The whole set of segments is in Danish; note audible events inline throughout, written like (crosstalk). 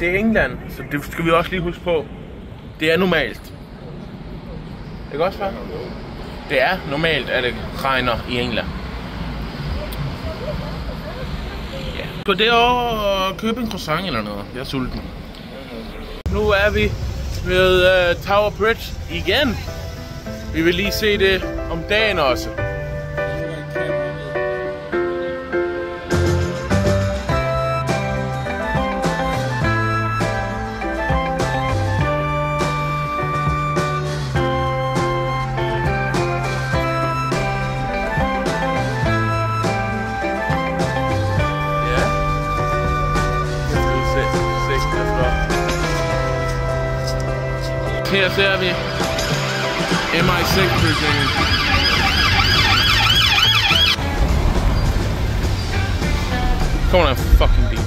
Det er England, så det skal vi også lige huske på. Det er normalt. Ikke også, far? Det er normalt, at det regner i England. Ja. Gå derover og købe en croissant eller noget. Jeg er sulten. Nu er vi ved uh, Tower Bridge igen. Vi vil lige se det om dagen også. 7, MI6 presented. Come on, fucking beat.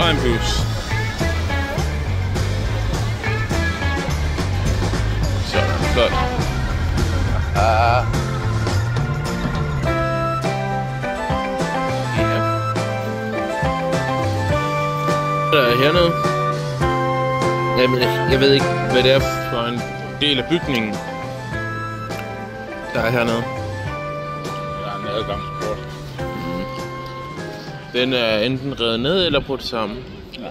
I'm Goose. So, look. Uh, yeah. Uh, you know. Jamen, jeg ved ikke, hvad det er for en del af bygningen, der er hernede. Der er en adgangsport. Den er enten revet ned eller brudt sammen. Ja.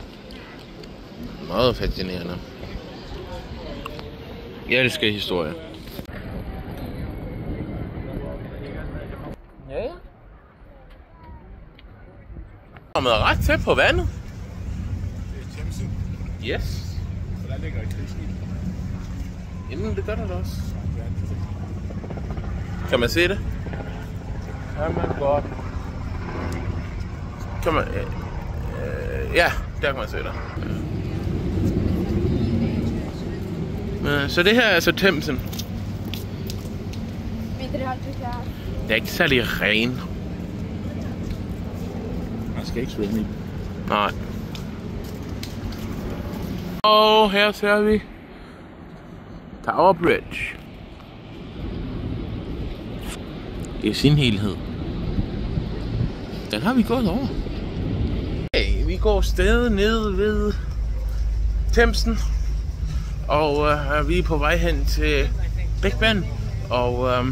Meget fascinerende. Jeg elsker historie. Ja, ja. Kommet ret tæt på vandet. Det er. Yes. Så der ligger et krigsskib. Jamen, det gør der da også. Kan man se det? Kan man godt. Kan man... Øh, øh, ja, der kan man se det. Øh, Så det her er altså Thamesen. Det er ikke særlig ren. Man skal ikke svømme i. Nej. Og her ser vi Tower Bridge. I sin helhed. Den har vi gået over. Hey, vi går stadig ned ved Thamesen. Og øh, vi er på vej hen til Big Ben. Og øh,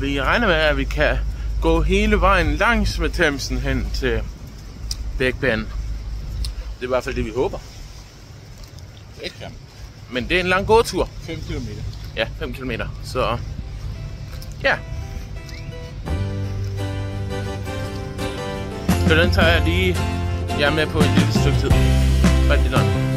vi regner med, at vi kan gå hele vejen langs med Thamesen hen til Big Ben. Det er i hvert fald det, vi håber. Kan. Men det er en lang gåtur. 5 km. Ja, 5 km. Så ja. Så den tager jeg lige... Jeg er med på et lille stykke tid. Rigtig nok.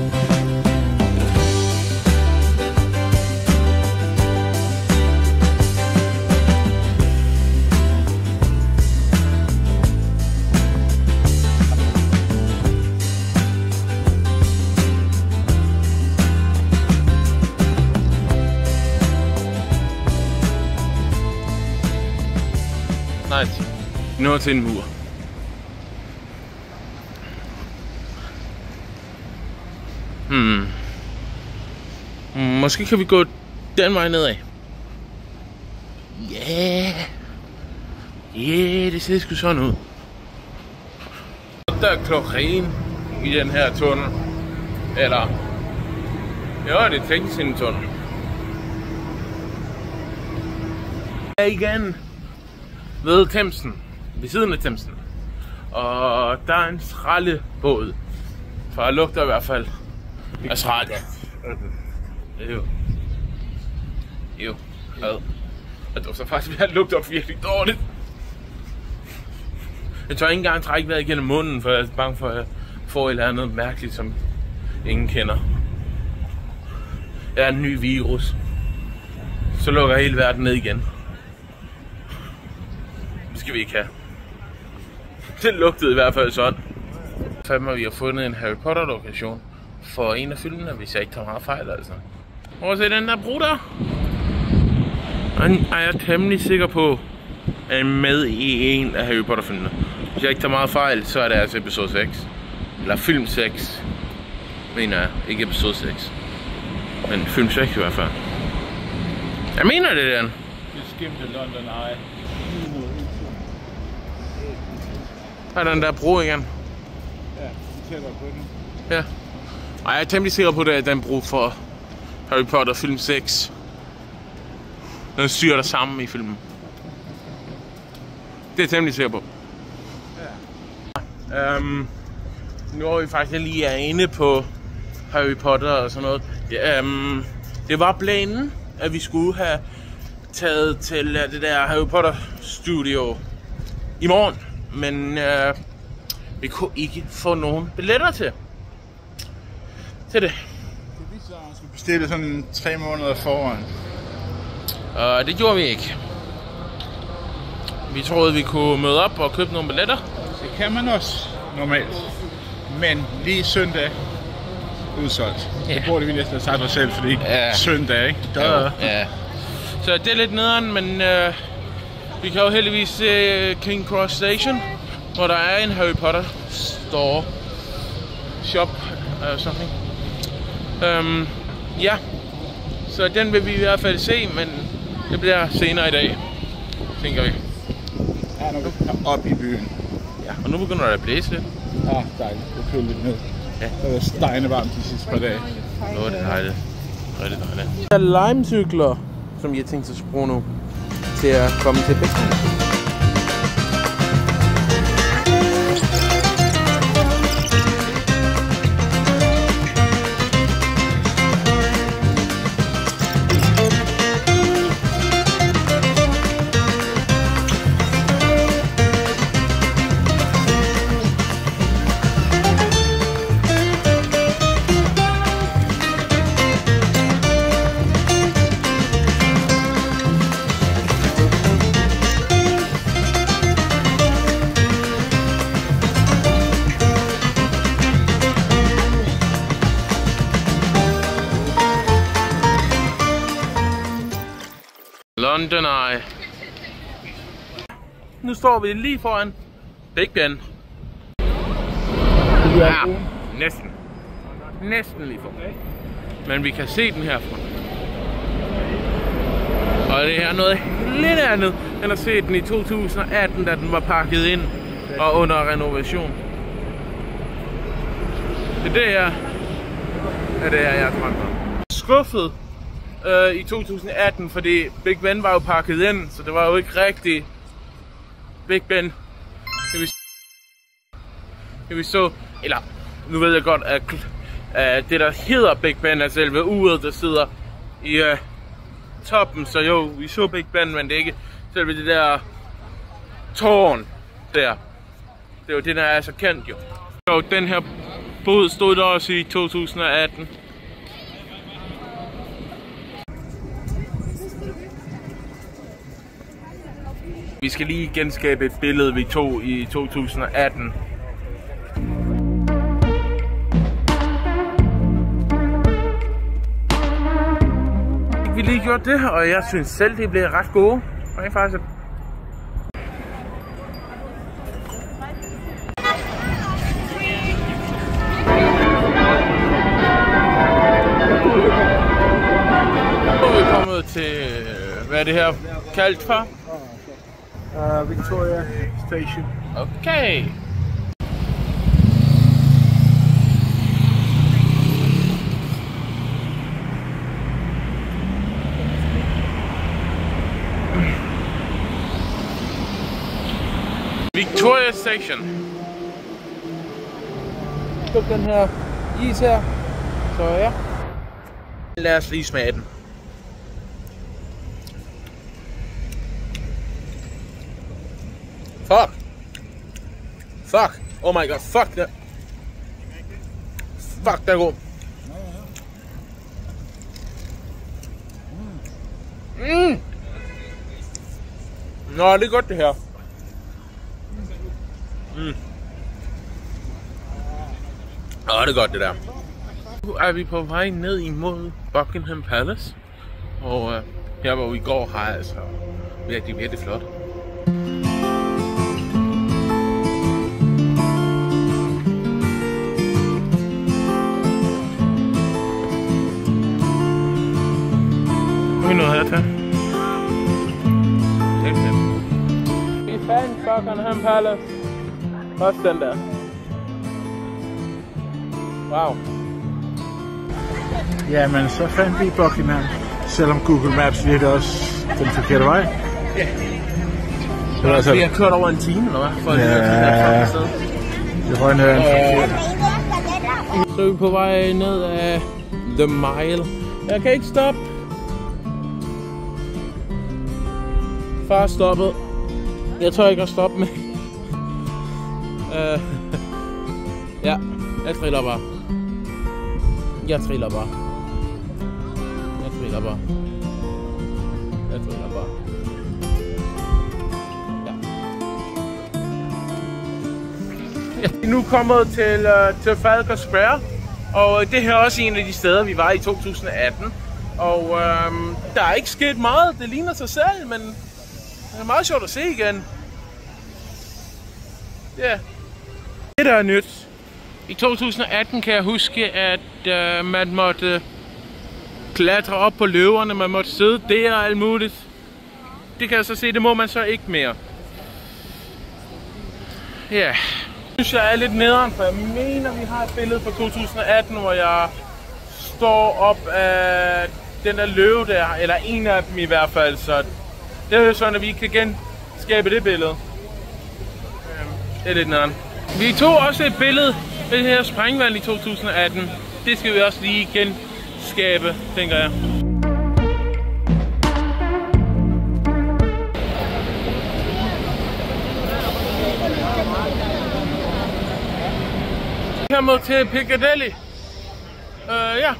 Nå til en mur. Hmm. Måske kan vi gå den vej nedad. Ja. Yeah. Ja, yeah, det ser sgu sådan ud. Der er klorin i den her tunnel. Eller... Jo, det er teknisk en tunnel. Ja, igen ved Thamesen, ved siden af Thamesen. Og der er en skraldebåd. For det lugter i hvert fald af skrald. Jo. Jo. Ad. Og det så faktisk ved at lugte op virkelig dårligt. Jeg tør ikke engang trække vejret igennem munden, for jeg er bange for, at jeg får et eller andet mærkeligt, som ingen kender. Jeg er en ny virus. Så lukker hele verden ned igen. Det skal vi ikke have. (laughs) Det lugtede i hvert fald sådan. Fandme, vi har fundet en Harry Potter lokation for en af filmene, hvis jeg ikke tager meget fejl, altså. Prøv at se den der bro der. Den er jeg temmelig sikker på, er med i en af Harry Potter filmene. Hvis jeg ikke tager meget fejl, så er det altså episode 6. Eller film 6. Mener jeg, ikke episode 6. Men film 6 i hvert fald. Jeg mener det, den. Det skimte London Eye. Er den der bro igen? Ja, vi tæller på den. Ja. Og jeg er temmelig sikker på, at det er den bro for Harry Potter film 6. Den styrer der sammen i filmen. Det er jeg temmelig sikker på. Ja. Um, nu er vi faktisk lige er inde på Harry Potter og sådan noget. Det, um, det var planen, at vi skulle have taget til uh, det der Harry Potter studio i morgen. Men uh, vi kunne ikke få nogen billetter til. Til det. Det viser at man skal bestille sådan tre måneder foran. Og det gjorde vi ikke. Vi troede, vi kunne møde op og købe nogle billetter. Det kan man også normalt. Men lige søndag udsolgt. Ja. Det burde vi næsten have sagt os selv, fordi Ja. søndag, ikke? Der, ja. Så det er lidt nederen, men øh, vi kan jo heldigvis se King Cross Station, hvor der er en Harry Potter store shop uh, something. Um, ja, så den vil vi i hvert fald se, men det bliver senere i dag, tænker vi. Ja, når vi kommer op i byen. Ja, og nu begynder det at blæse lidt. Ja, dejligt. Det køler lidt ned. Ja. Det var stejende varmt de sidste par dage. Nå, det er dejligt. Rigtig dejligt. Der er limecykler, som jeg tænkte at bruge nu, til at komme Bækken. London Eye. Nu står vi lige foran Big Ben. Ja, næsten. Næsten lige foran. Men vi kan se den herfra. Og det er noget lidt andet, end at se den i 2018, da den var pakket ind og under renovation. Det er det, jeg, er det, jeg, jeg drømmer. Skuffet øh, i 2018, fordi Big Ben var jo pakket ind, så det var jo ikke rigtig Big Ben. Det vi, det vi så, eller nu ved jeg godt, at, at det der hedder Big Ben er selve uret, der sidder i øh, toppen, så jo, vi så Big Ben, men det er ikke selve det der tårn der. Det er jo det, der er så kendt jo. Jo, den her båd stod der også i 2018. Vi skal lige genskabe et billede, vi tog i 2018. Vi lige gjort det, og jeg synes selv, det blev ret gode. Rent faktisk. Vi til, øh, hvad er det her kaldt for? Uh, Victoria Station. Okay. Victoria Station. Køb den her is her. Så ja. Lad os lige smage den. Fuck. Fuck. Oh my god, fuck that. Fuck, der er god. Mm. Nå, det er godt det her. Mm. Åh, det er godt det der. Nu er vi på vej ned imod Buckingham Palace. Og øh, her hvor vi går har altså virkelig, virkelig flot. Buckingham Palace. Også den der. Wow. Jamen, så fandt vi Buckingham. Selvom Google Maps virkede også den forkerte vej. Ja. Så er altså, Vi har kørt over en time, eller hvad? For at Ja. til det sted. det var en øh, forkert. Så er vi på vej ned af The Mile. Jeg kan ikke stoppe. Far er stoppet. Jeg tør ikke at stoppe med. uh, ja, jeg triller bare. Jeg triller bare. Jeg triller bare. Jeg triller bare. Ja. Jeg er nu kommet til, uh, til Falker Square, og øh, det her er også en af de steder, vi var i 2018. Og øhm, der er ikke sket meget, det ligner sig selv, men det er meget sjovt at se igen. Ja. Det der er nyt. I 2018 kan jeg huske, at øh, man måtte klatre op på løverne, man måtte sidde der og alt muligt. Det kan jeg så se, det må man så ikke mere. Ja synes jeg er lidt nederen, for jeg mener, vi har et billede fra 2018, hvor jeg står op af den der løve der, eller en af dem i hvert fald, så det er jo sådan, at vi kan genskabe det billede. Det er lidt nederen. Vi tog også et billede med det her sprængvand i 2018. Det skal vi også lige genskabe, tænker jeg. Vi Kommer til Piccadilly. Uh, ja.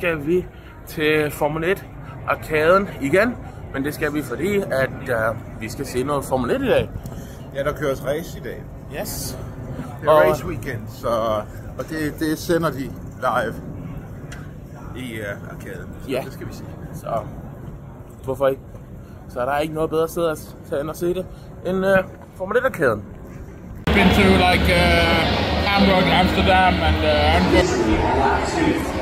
Skal vi til Formel 1 arkaden igen, men det skal vi fordi, at uh, vi skal se noget Formel 1 i dag. Ja, der køres race i dag. Yes. Det er Og- race weekend, så, og det, det sender de live i uh, arkaden. Så Ja. det skal vi se. Så hvorfor ikke? Så er der ikke noget bedre sted at tage ind og se det, end uh, Formel 1 arkaden. Been to like uh, Hamburg, Amsterdam and uh,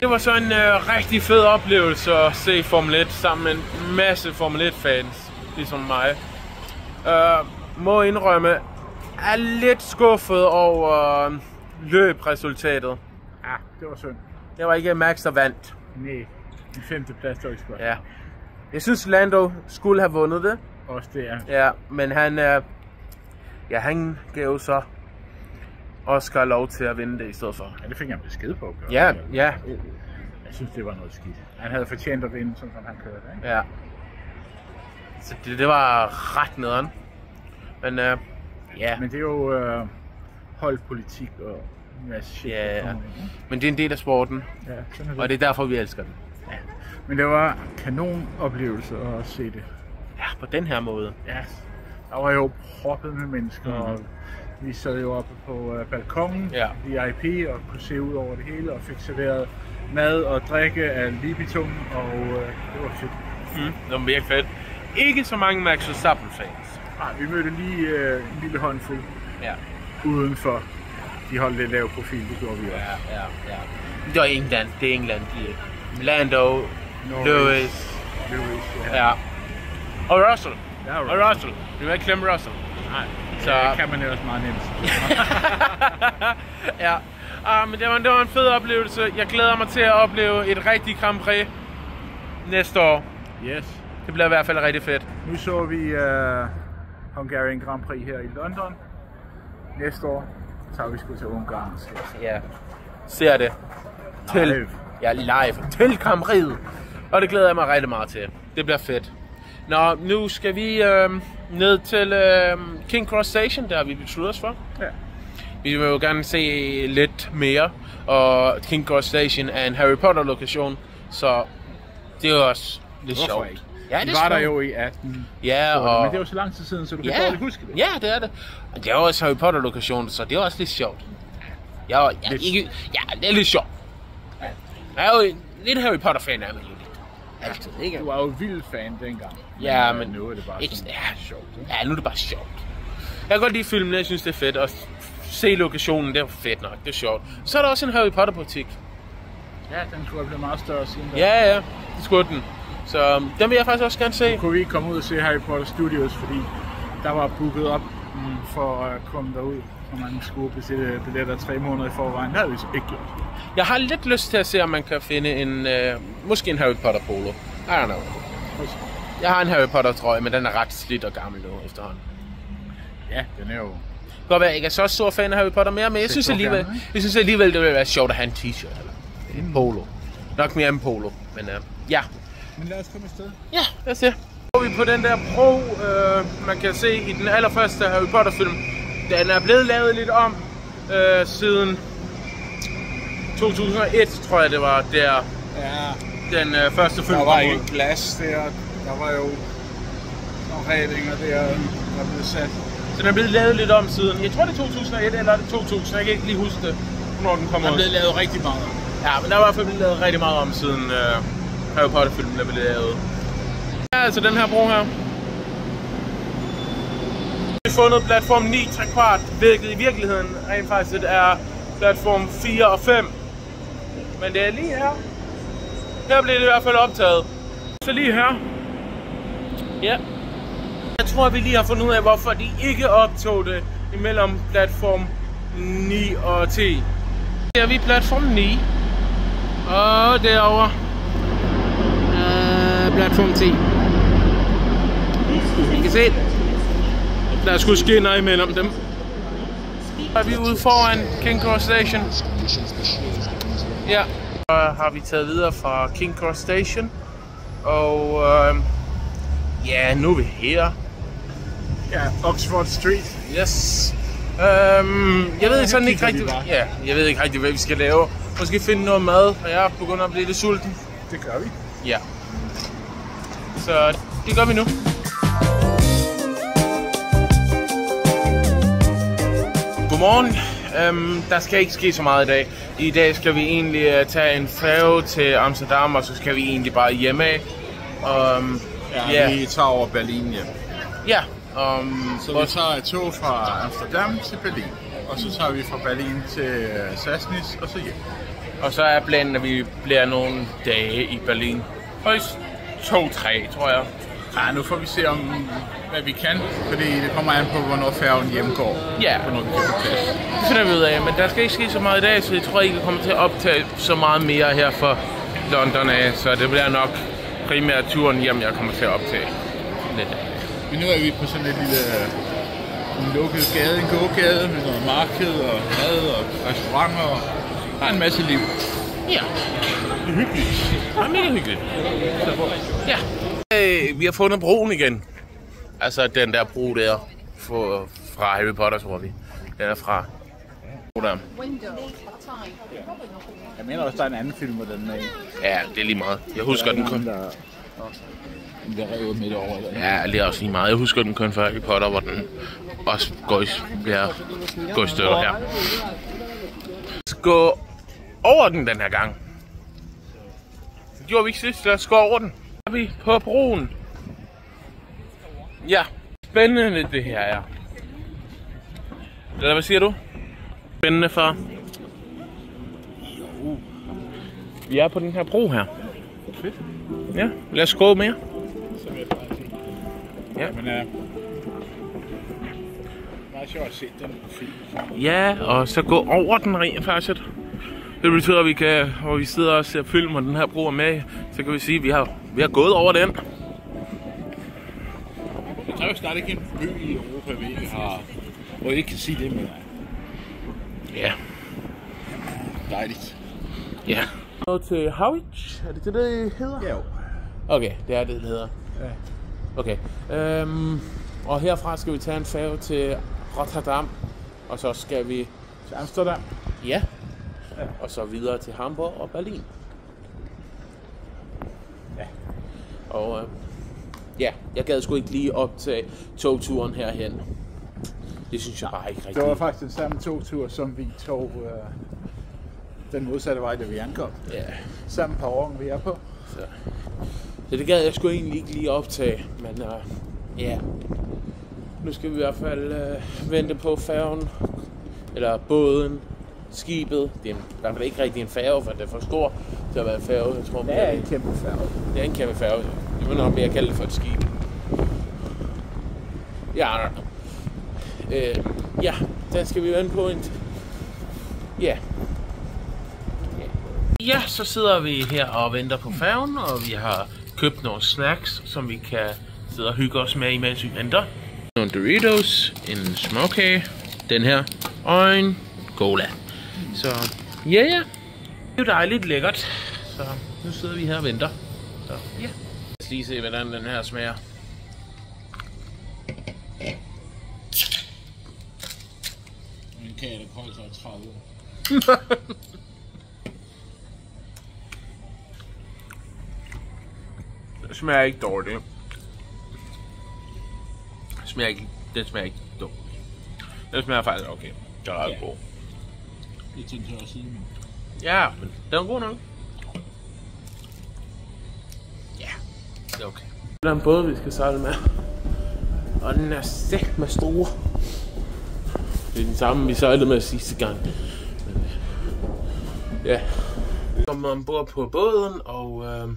det var så en øh, rigtig fed oplevelse at se Formel 1 sammen med en masse Formel 1-fans, ligesom mig. Øh, må indrømme, er lidt skuffet over øh, løbresultatet. Ja, det var synd. Det var ikke Max, der vandt. Nej, en femte plads, var ikke spørgsmål. Ja. Jeg synes, Lando skulle have vundet det. Også det er. Ja, men han, øh, ja, han gav så Oscar lov til at vinde det i stedet for. Ja, det fik han besked på. Gør. Ja, ja, Jeg synes, det var noget skidt. Han havde fortjent at vinde, sådan som han kørte. Ikke? ja. Så det, det var ret nederen. Men øh, ja, Men det er jo øh, holdpolitik og masse shit. Ja, ja. men det er en del af sporten, ja sådan er det. og det er derfor, vi elsker den. Men det var kanon oplevelse at se det. Ja, på den her måde. Ja, der var jo proppet med mennesker, mm. og vi sad jo oppe på uh, balkongen, Ja. VIP, og kunne se ud over det hele, og fik serveret mad og drikke af Libitum, og uh, det var fedt. Mm, det var virkelig fedt. Ikke så mange Max Verstappen-fans. Nej, vi mødte lige uh, en lille håndfuld Ja. udenfor. De holdt lidt lav profil, det gjorde vi også. Ja, ja, ja. Det var England. Det er England. De Lando, Norris. Lewis, Lewis, ja. ja. Og Russell. Ja, Og Russell. Vi må ikke glemme Russell. Nej, Så- det kan man ellers meget nemt. (laughs) ja. Ah, men det var, det var en fed oplevelse. Jeg glæder mig til at opleve et rigtigt Grand Prix næste år. Yes. Det bliver i hvert fald rigtig fedt. Nu så vi uh, Hungarian Grand Prix her i London. Næste år tager vi sgu til Ungarn. Ja. Ser det. Til, Live. Ja, live. Til Grand Prix. Og det glæder jeg mig rigtig meget til. Det bliver fedt. Nå, nu skal vi øh, ned til øh, King Cross Station, der vi besluttet os for. Ja. Vi vil jo gerne se lidt mere, og King Cross Station er en Harry Potter lokation, så det er jo også lidt Hvorfor sjovt. ikke? Ja, det var der jo i 18. Ja, og... Men det er jo så lang tid siden, så du kan ja, dårligt huske det. ja, det er det. Og det er jo også Harry Potter lokation, så det er også lidt sjovt. Ja, ja, Lidt. ikke, ja det er lidt sjovt. Jeg er jo lidt Harry Potter fan af mig. Altid, ikke? Du var jo vild fan dengang. Ja, øh, men nu er det bare ikke- sådan ja. sjovt. Ikke? Ja, nu er det bare sjovt. Jeg kan godt lide filmen, jeg synes det er fedt, og se lokationen, det er fedt nok, det er sjovt. Så er der også en Harry Potter butik. Ja, den skulle have blevet meget større siden. da. Ja, ja, det skulle den. Så um, den vil jeg faktisk også gerne se. Kunne vi ikke komme ud og se Harry Potter Studios, fordi der var booket op mm, for at komme derud. Og man skulle bestille billetter tre måneder i forvejen. Det havde vi så ikke gjort. Jeg har lidt lyst til at se, om man kan finde en, øh, måske en Harry Potter polo. I don't know. Jeg har en Harry Potter trøje, men den er ret slidt og gammel nu efterhånden. Ja, den er jo... Det kan godt være, jeg ikke er så stor fan af Harry Potter mere, men jeg synes alligevel, gerne, jeg synes alligevel, det ville være sjovt at have en t-shirt eller en polo. Nok mere en polo, men øh, ja. Men lad os komme afsted. Ja, lad os se. Så er vi på den der bro, øh, man kan se i den allerførste Harry Potter film. Den er blevet lavet lidt om øh, siden 2001, tror jeg det var, der Ja, den øh, første film der var ikke glas der. Der var jo nogle regninger der, der blev sat. Så den er blevet lavet lidt om siden, jeg tror det er 2001 eller er det 2000, jeg kan ikke lige huske det, når den kom Der er blevet lavet rigtig meget. Ja, men der er i hvert fald blevet lavet rigtig meget om siden øh, Harry Potter-filmen er blevet lavet. Ja, altså den her bro her. Vi fundet platform 9 3 kvart, hvilket i virkeligheden rent faktisk er platform 4 og 5. Men det er lige her. Her bliver det i hvert fald optaget. Så lige her. Ja. Jeg tror, vi lige har fundet ud af, hvorfor de ikke optog det imellem platform 9 og 10. Her er vi platform 9. Og derovre er øh, platform 10. I kan se det. Der er sgu skinner imellem dem. Er vi ude foran King Cross Station. Ja. Så har vi taget videre fra King Cross Station. Og øh, ja, nu er vi her. Ja, Oxford Street. Yes. Øhm, jeg ved sådan ikke kigger vi rigtig, bare. ja, jeg ved ikke rigtig, hvad vi skal lave. Måske finde noget mad, og jeg begynder at blive lidt sulten. Det gør vi. Ja. Så det gør vi nu. Godmorgen. Øhm, der skal ikke ske så meget i dag. I dag skal vi egentlig øh, tage en færge til Amsterdam, og så skal vi egentlig bare hjemme af. Um, Ja, vi tager over Berlin hjem. ja. Um, Så vi tager et tog fra Amsterdam til Berlin. Og så tager vi fra Berlin til øh, Sassnitz og så hjem. Og så er planen, at vi bliver nogle dage i Berlin. Højst to-tre, tror jeg. Ja, nu får vi se om, hvad vi kan, fordi det kommer an på, hvornår færgen hjemgår. Ja. Hvornår vi kan få plads. Det finder vi ud af, men der skal ikke ske så meget i dag, så jeg tror ikke, vi kommer til at optage så meget mere her fra London af. Så det bliver nok primært turen hjem, jeg kommer til at optage. Lidt. Men nu er vi på sådan et lille en lukket gade, en gågade med noget marked og mad og restauranter. Og der er en masse liv. Ja, Det er hyggeligt. det er mega hyggeligt. Ja. Øh, vi har fundet broen igen. Altså den der bro der for, fra Harry Potter, tror vi. Den er fra... Der. Jeg mener også, der er en anden film, hvor den er. Ja, det er lige meget. Jeg husker den kun. Der, der revet midt over. Ja, det er også lige meget. Jeg husker den kun fra Harry Potter, hvor den også går i, bliver, går i stykker her. Os gå over den den her gang. Det gjorde vi ikke sidst. Lad os gå over den. Er vi på broen? Ja. Spændende det her er. Eller hvad siger du? Spændende far. Jo. Vi er på den her bro her. Fedt. Ja, lad os gå mere. Vil jeg bare sige. Ja. Men uh, meget sjovt at se den film. Ja, og så gå over den rent faktisk. Det betyder, at vi kan, hvor vi sidder og ser film, og den her bro er med, så kan vi sige, at vi har, vi har gået over den. Der er jo snart ikke en by i Europa, vi ikke har, hvor vi ikke kan sige det, men Ja. dejligt. Ja. Og til Harwich, er det det, det hedder? Ja, jo. Okay, det er det, det hedder. Ja. Okay. Øhm, og herfra skal vi tage en færge til Rotterdam, og så skal vi, Til Amsterdam. ja, Ja. og så videre til Hamburg og Berlin. Ja. Og øh, ja, jeg gad sgu ikke lige optage togturen herhen. Det synes jeg bare ikke Det var rigtigt. faktisk den samme togtur, som vi tog øh, den modsatte vej, da vi ankom. Ja, Samme par vi er på. så. så det gad jeg sgu egentlig ikke lige optage, men øh, ja. Nu skal vi i hvert fald øh, vente på færgen, eller båden, skibet. Det er hvert fald ikke rigtig en færge, for det er for stor til at være en færge. Jeg tror, Det er en kæmpe færge. Det er en kæmpe færge. Jeg vil nok mere kalde det for et skib. Ja, øh, ja, den skal vi vende på en... Ja. Ja, så sidder vi her og venter på færgen, og vi har købt nogle snacks, som vi kan sidde og hygge os med, imens vi venter. Nogle Doritos, en småkage, den her, og en cola. Så ja, ja. Det er jo dejligt lækkert. Så nu sidder vi her og venter. Så ja. Lad os lige se, hvordan den her smager. En kage, der koldt sig 30 år. (laughs) Den smager ikke dårligt. Den smager ikke, den smager ikke dårligt. Den smager faktisk okay. Den er ret Ja. god. Det er 10 år siden. Ja, men den er god nok. Ja, det er okay. Der er en båd, vi skal sejle med. Og den er sæt med store. Det er den samme, vi sejlede med sidste gang. Men, Ja. Vi kommer ombord på båden, og øh,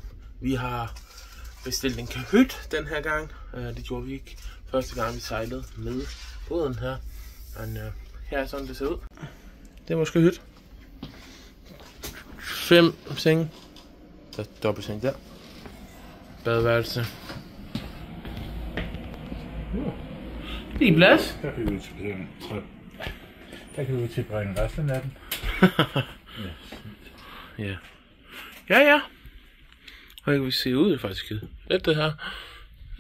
vi har bestilt en kahyt den her gang. Øh, det gjorde vi ikke første gang, vi sejlede med båden her. Men øh, her er sådan, det ser ud. Det er måske hyt. Fem senge. Der er dobbeltseng der. Badeværelse. Det er plads. Der kan vi tilbringe, der kan vi tilbringe resten af natten. (laughs) Ja. Ja, ja. Og kan vi se ud, det er faktisk skide. Lidt det her.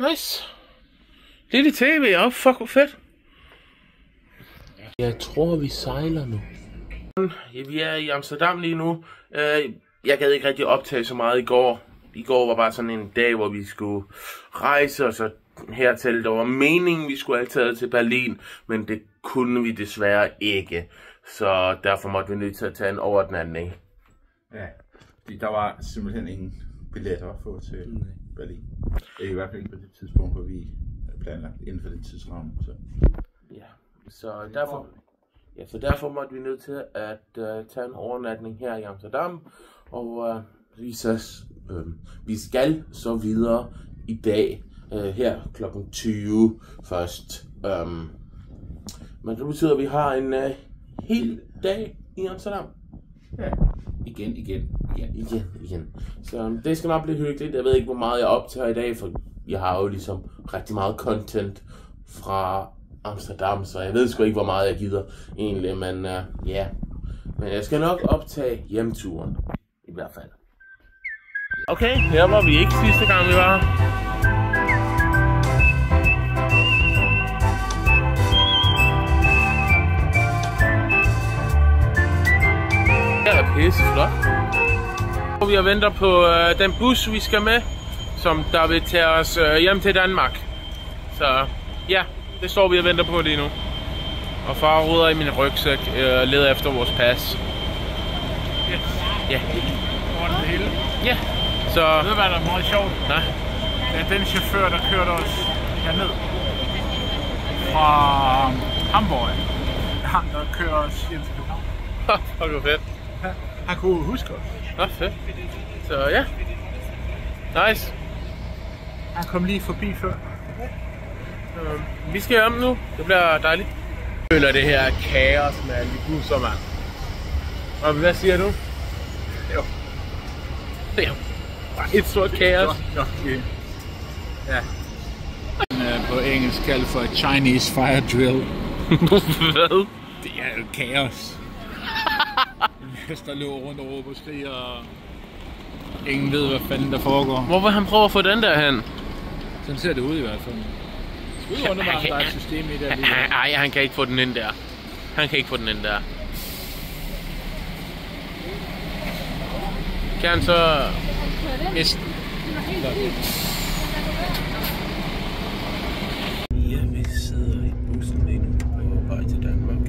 Nice. Lille tv, oh fuck hvor fedt. Jeg tror, vi sejler nu. Ja, vi er i Amsterdam lige nu. Øh, Jeg gad ikke rigtig optage så meget i går. I går var bare sådan en dag, hvor vi skulle rejse, og så hertil. Der var meningen, vi skulle have taget til Berlin, men det kunne vi desværre ikke. Så derfor måtte vi nødt til at tage en overnatning. Ja, fordi der var simpelthen ingen billetter at få til Berlin. Ikke I hvert fald ikke på det tidspunkt, hvor vi planlagt inden for det tidsramme. Så. Ja, så derfor, ja, så derfor måtte vi nødt til at uh, tage en overnatning her i Amsterdam, og uh, vi, så, uh, vi skal så videre i dag, uh, her klokken 20 først. Um, men det betyder, at vi har en uh, hel dag i Amsterdam. Ja, igen, igen, igen. Igen, igen. Så um, det skal nok blive hyggeligt. Jeg ved ikke, hvor meget jeg optager i dag, for jeg har jo ligesom rigtig meget content fra Amsterdam, så jeg ved sgu ikke, hvor meget jeg gider egentlig, men uh, ja. Men jeg skal nok optage hjemturen, i hvert fald. Okay, her var vi ikke sidste gang, vi var her. Er pisse flot. Og vi venter på øh, den bus, vi skal med, som der vil tage os øh, hjem til Danmark. Så ja, det står vi og venter på lige nu. Og far ruder i min rygsæk øh, og leder efter vores pas. Yes. Ja, Rundt det hele. ja. Så Ved du hvad der er meget sjovt? nej. Det er den chauffør, der kørte os herned. Fra Hamburg. Han, der kører os hjem til København. Fuck, hvor fedt. Han kunne huske os. Nå, fedt. Så ja. Nice. Han kom lige forbi før. Øhm, vi skal hjem nu. Det bliver dejligt. Jeg føler det her er kaos med alle de busser, mand. Og hvad siger du? Jo. Det er jo et stort kaos. Nå, okay. Ja. Uh, på engelsk kaldet for Chinese fire drill. Hvad? Det er jo kaos. (laughs) Hester løber rundt og råber og skriger, og ingen ved, hvad fanden der foregår. Hvor vil han prøve at få den der hen? Sådan ser det ud i hvert fald. Ud under mig, der er et system i det alligevel. (laughs) Nej, han kan ikke få den ind der. Han kan ikke få den ind der. Kan han så... Næsten. Ja, vi sidder i bussen lige nu på vej til Danmark.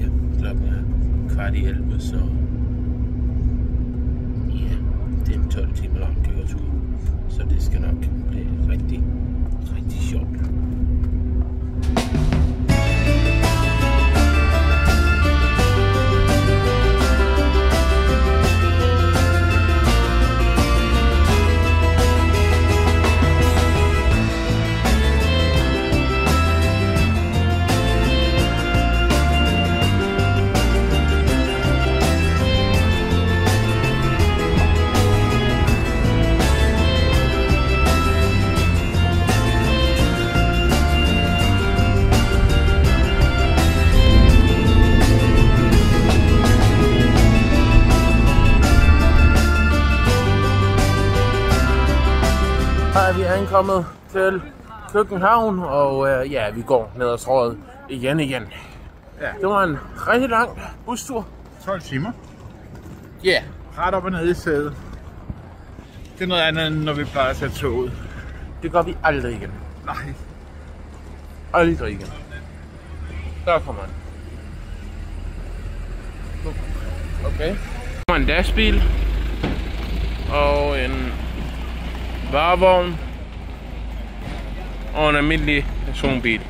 Ja, klokken er kvart i 11, så... Ja, det er en 12 timer tur. Så det skal nok blive rigtig, rigtig sjovt. København, og øh, ja, vi går ned ad strået igen igen. Ja. Det var en rigtig lang bustur. 12 timer. Ja, yeah. Ret op og ned i sædet. Det er noget andet, end når vi plejer at tage toget. det gør vi aldrig igen. Nej. Aldrig igen. Der kommer han. Okay. Der kommer en lastbil. Og en varevogn. Og en almindelig personbil.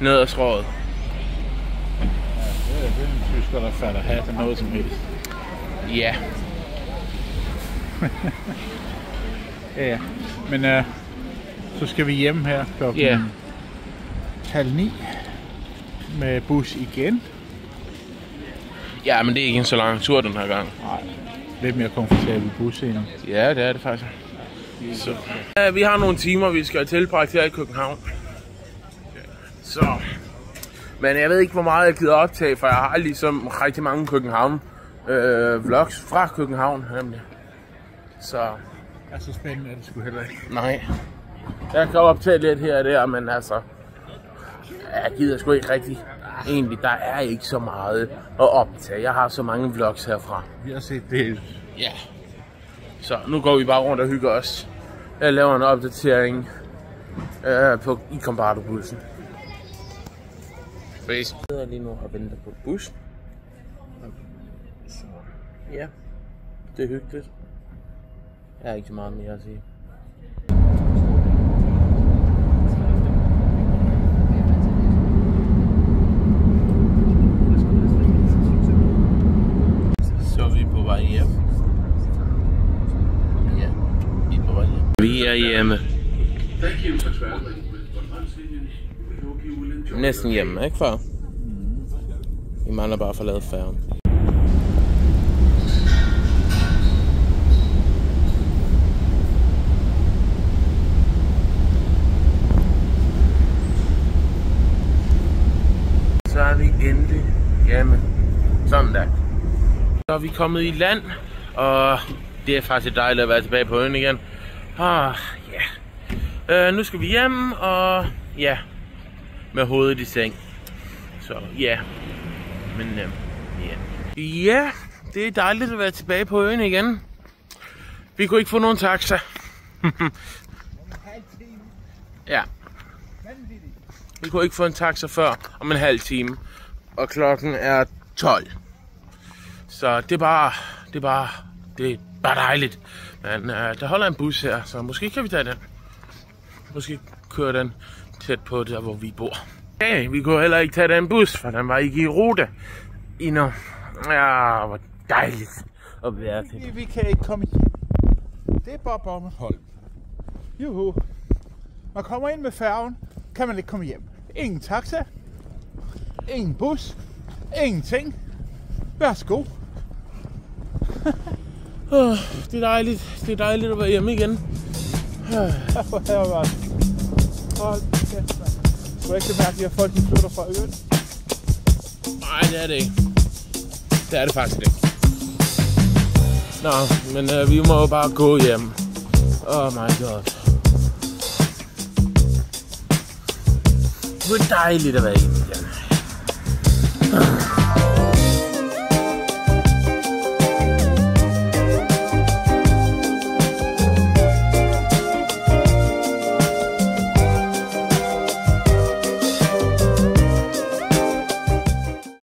Ned ad strået. Ja, det er, en tysker, der falder hat af noget som helst. Ja. (laughs) Ja, men uh, så skal vi hjem her klokken Ja. halv ni med bus igen. Ja, men det er ikke en så lang tur den her gang. Nej, lidt mere komfortabel bus endnu. Ja, det er det faktisk. Så. Ja, vi har nogle timer, vi skal tilbragt her i København. Så. Men jeg ved ikke, hvor meget jeg gider optage, for jeg har ligesom rigtig mange København øh, vlogs fra København, nemlig. Så Ja, så spændende er det sgu heller ikke. nej. Jeg kan optage lidt her og der, men altså... Jeg gider sgu ikke rigtig. Egentlig, der er ikke så meget at optage. Jeg har så mange vlogs herfra. Vi har set det. Ja. Så nu går vi bare rundt og hygger os. Jeg laver en opdatering øh, på i Combardo-bussen. Face. Jeg sidder lige nu og venter på bussen. Så, ja, det er hyggeligt. Jeg har ikke så meget mere at sige. Vi er hjemme. Næsten hjemme, ikke far? Vi mangler bare at få lavet færgen. Så er vi endelig hjemme. Sådan der. Så er vi kommet i land, og det er faktisk dejligt at være tilbage på øen igen. Ah, ja. Øh, nu skal vi hjem, og ja, med hovedet i seng. Så ja, men øh, ja. Ja, det er dejligt at være tilbage på øen igen. Vi kunne ikke få nogen taxa. (laughs) ja. Vi kunne ikke få en taxa før om en halv time. Og klokken er 12. Så det er bare, det er bare, det er bare dejligt. Men øh, der holder en bus her, så måske kan vi tage den. Måske køre den tæt på der, hvor vi bor. Ja, vi kunne heller ikke tage den bus, for den var ikke i rute endnu. Ja, hvor dejligt at være til. Vi, vi kan ikke komme hjem. Det er bare Bommerholm. Juhu. Man kommer ind med færgen, kan man ikke komme hjem. Ingen taxa. Ingen bus. Ingenting. Værsgo. (laughs) Åh, det er dejligt. Det er dejligt at være hjemme igen. Her var det. Hold kæft, mand. Du er ikke det mærkeligt, at folk de flytter fra øen? Nej, det er det ikke. Det er det faktisk ikke. Nå, men øh, vi må jo bare gå hjem. Oh my god. Det er dejligt at være hjemme.